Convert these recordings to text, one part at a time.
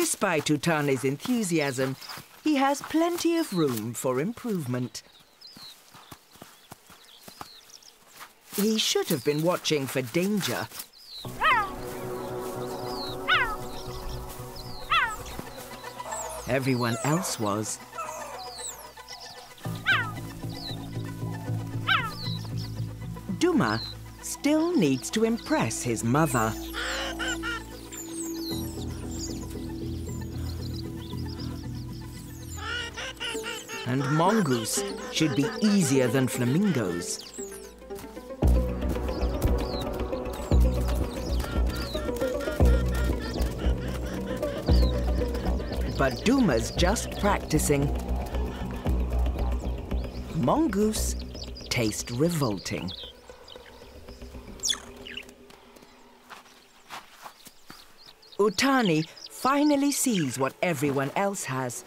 Despite Utani's enthusiasm, he has plenty of room for improvement. He should have been watching for danger. Everyone else was. Duma still needs to impress his mother. And mongoose should be easier than flamingos. But Duma's just practicing. Mongoose taste revolting. Utani finally sees what everyone else has.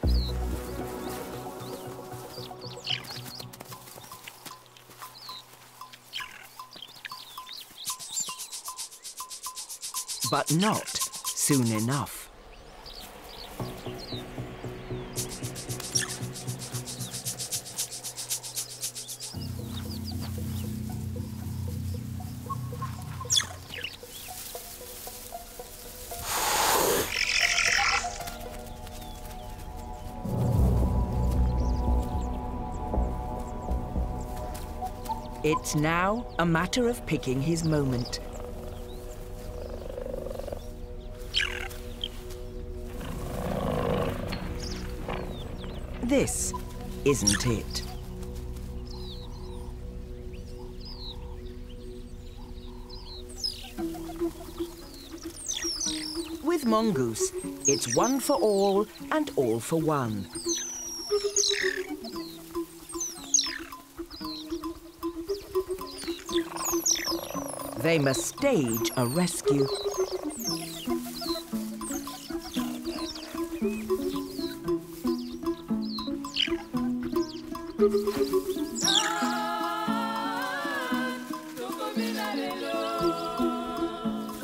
But not soon enough. It's now a matter of picking his moment. This isn't it. With Mongoose, it's one for all and all for one. They must stage a rescue.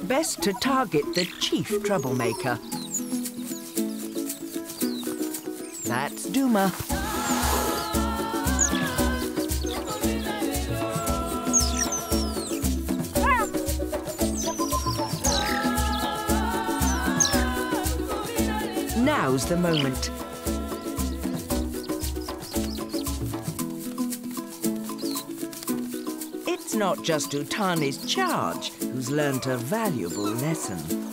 Best to target the chief troublemaker. That's Duma. Now's the moment. It's not just Utani's charge who's learnt a valuable lesson.